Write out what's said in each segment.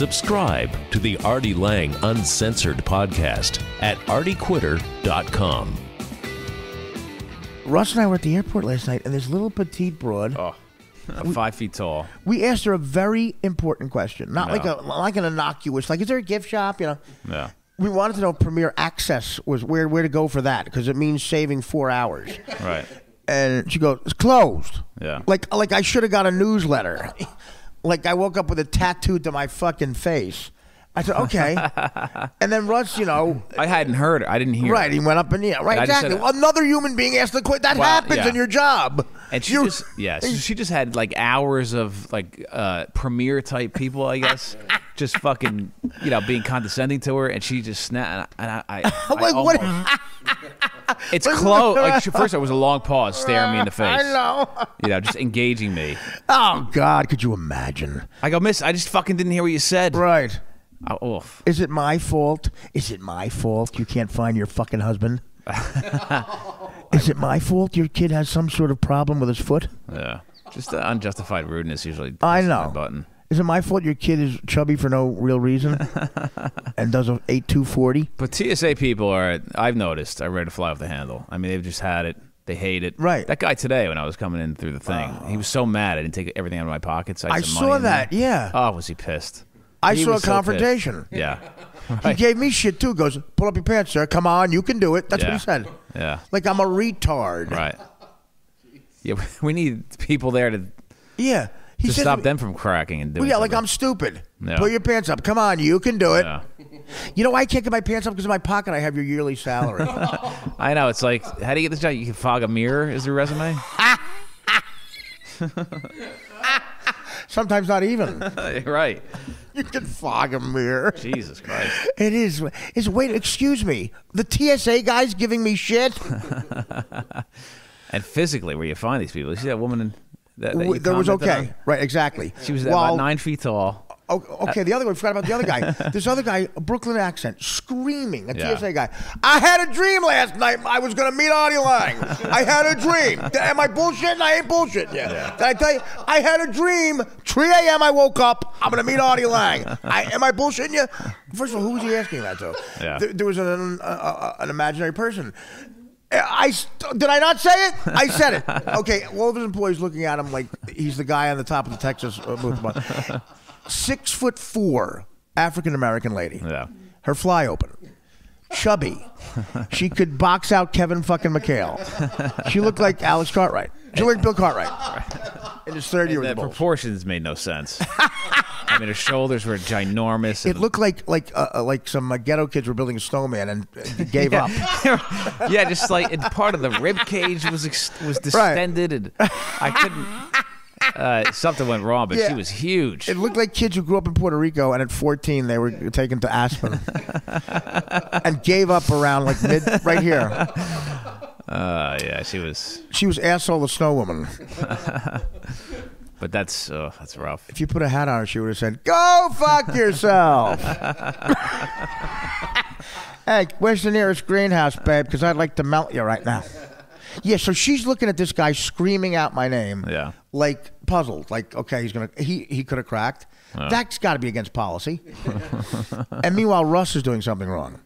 Subscribe to the Artie Lange Uncensored podcast at artiequitter.com. Russ and I were at the airport last night, and this little petite broad. Oh, five feet tall. We asked her a very important question, not No. like a like an innocuous, like is there a gift shop? You know, Yeah. we wanted to know if Premier Access was where where to go for that because it means saving four hours. Right. And she goes, "It's closed." Yeah. Like like I should have got a newsletter. Like I woke up with a tattoo to my fucking face. I said, okay. and then Russ, you know, I hadn't heard it. I didn't hear right, it. he went up and yeah, right, I exactly. said- Another human being asked the question. That Well, happens yeah. in your job. And she You- just yeah, so she just had like hours of like uh premiere type people, I guess, just fucking you know being condescending to her, and she just snapped. And I, I, I Like, what- almost- It's close. Like first, it was a long pause, staring me in the face. I know. You know, just engaging me. Oh God, could you imagine? I go, Miss, I just fucking didn't hear what you said. Right. Oh, oof. Is it my fault? Is it my fault you can't find your fucking husband? Is it my fault your kid has some sort of problem with his foot? Yeah. Just the unjustified rudeness usually. I know. Button. Is it my fault your kid is chubby for no real reason and does a eight two forty? But TSA people are, I've noticed, are ready to fly off the handle. I mean, they've just had it. They hate it. Right. Uh. That guy today, when I was coming in through the thing, he was so mad I didn't take everything out of my pockets. I, I saw that, yeah. Oh, was he pissed? I He saw a was so pissed. confrontation. Yeah. He gave me shit too. Goes, pull up your pants, sir. Come on, you can do it. That's what he said. Yeah. Like I'm a retard. Right. Yeah, we need people there to, Yeah. He to said stop me- them from cracking and doing Well, yeah, like. I'm stupid. Yeah. Pull your pants up. Come on, you can do it. Yeah. You know why I can't get my pants up? Because in my pocket I have your yearly salary. I know. It's like, how do you get this job? You can fog a mirror is your resume? Sometimes not even. right. You can fog a mirror. Jesus Christ. It is. Is wait. Excuse me. The TSA guy's giving me shit. And physically, where you find these people? You see that woman in, that, that that was okay. on? Right. Exactly. She was While- about nine feet tall. Oh, okay, the other one. I forgot about the other guy. this other guy, a Brooklyn accent, screaming. A Yeah. TSA guy. I had a dream last night. I was going to meet Artie Lange. I had a dream. Am I bullshitting? I ain't bullshitting you. Did I tell you? I had a dream. 3 a.m. I woke up. I'm going to meet Artie Lange. I, am I bullshitting you? First of all, who was he asking that to? Yeah. There, there was an, uh, uh, an imaginary person. I did I not say it? I said it. Okay, all of his employees looking at him like he's the guy on the top of the Texas uh, booth. Six foot four African American lady. Yeah. Her fly open. Chubby. She could box out Kevin fucking McHale. She looked like Alex Cartwright. She looked like Bill Cartwright. In his third year the proportions made no sense. I mean, her shoulders were ginormous. It looked like like uh, uh, like some uh, ghetto kids were building a snowman and uh, gave up. yeah, just like and part of the rib cage was ex- was distended, and I couldn't. Uh, something went wrong, but Yeah. she was huge. It looked like kids who grew up in Puerto Rico and at 14 they were taken to Aspen and gave up around like mid right here. Uh, yeah, she was. She was asshole the snow woman. But that's uh, that's rough. If you put a hat on her, she would have said, "Go fuck yourself." hey, where's the nearest greenhouse, babe? Because I'd like to melt you right now. Yeah, so she's looking at this guy screaming out my name. Yeah. Like puzzled. Like, okay, he's gonna he he could have cracked. That's got to be against policy. and meanwhile, Russ is doing something wrong,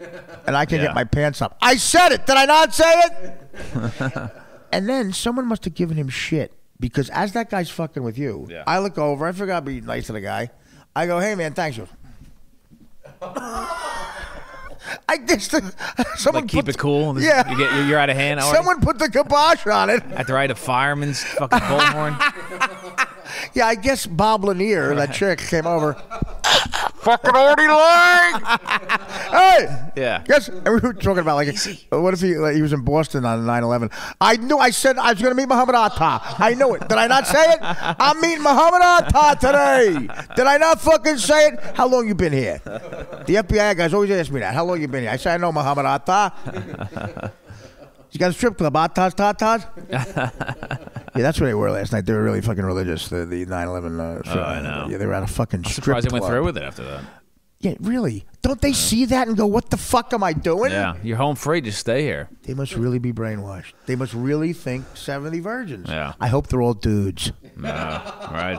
and I can Yeah. get my pants up. I said it. Did I not say it? and then someone must have given him shit because as that guy's fucking with you, Yeah. I look over. I forgot to be nice to the guy. I go, "Hey, man, thanks you." I guess someone Like keep put it cool. This- Yeah. you get you're out of hand. already? Someone put the kibosh on it. after I had a fireman's fucking bullhorn. Yeah, I guess Bob Lanier, that chick, came over. Fucking Artie Lange! hey! Yeah. Guess and we were talking about like, uh, what if he like, he was in Boston on 9/11? I knew. I said I was going to meet Muhammad Atta. I knew it. Did I not say it? I'm meeting Muhammad Atta today. Did I not fucking say it? How long you been here? The FBI guys always ask me that. How long you been here? I say I know Muhammad Atta. You got a strip club, Atta's Tatas? yeah, that's where they were last night. They were really fucking religious. The the 9/11. Uh, show. Oh, I know. Yeah, they were at a fucking strip Surprised they went club. through with it after that. Yeah, really. Don't they see that and go, "What the fuck am I doing?" Yeah, you're home free. Just stay here. They must really be brainwashed. They must really think 70 virgins. Yeah. I hope they're all dudes. No, right.